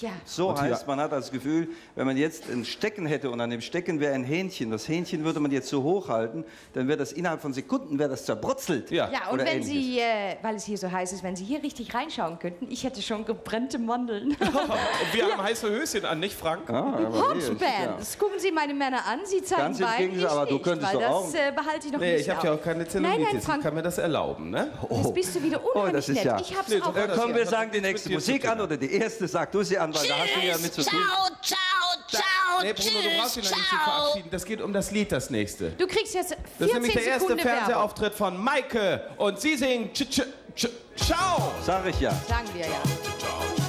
Ja. So Und heißt, man hat das Gefühl, wenn man jetzt ein Stecken hätte und an dem Stecken wäre ein Hähnchen, das Hähnchen würde man jetzt so hochhalten, dann wäre das innerhalb von Sekunden wäre das zerbrutzelt. Ja. Ja, und wenn ähnliches. Sie, äh, weil es hier so heiß ist, wenn Sie hier richtig reinschauen könnten, ich hätte schon gebrannte Mandeln. Und wir haben heiße Höschen an, nicht Frank? Ah, Hotbands. Gucken Sie meine Männer an, sie zeigen Ganz im beide, Gegenteil, ich aber du nicht, könntest weil doch das auch- äh, behalte ich noch Nee, nicht ich habe ja auch keine Nein, Zellulitis. nein, ich Frank, kann mir das erlauben, ne? jetzt bist du wieder Oh, unheimlich das ist nett. ja- Ich hab's Nee, auch Äh, komm, wir sagen die nächste Musik an oder die erste sag du sie an, weil da hast du ja mit zu tun. Ciao, ciao, ciao, Nee, Bruno, du brauchst dich noch nicht zu ciao. verabschieden. Das geht um das Lied, das nächste. Du kriegst jetzt 14 Das ist nämlich der erste Werbung. Fernsehauftritt von Maike. Und sie singen Tsch, Tsch, Tsch, Ciao! Sag ich ja. Sagen wir ja.